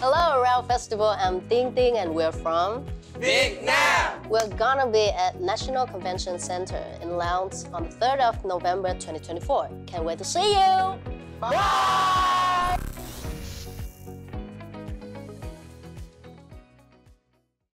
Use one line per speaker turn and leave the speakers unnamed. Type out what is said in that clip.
Hello, ROUND Festival. I'm Tiên Tiên, and we're from
Vietnam!
We're gonna be at National Convention Center in Lounge on the 3rd of November 2024. Can't wait to see you!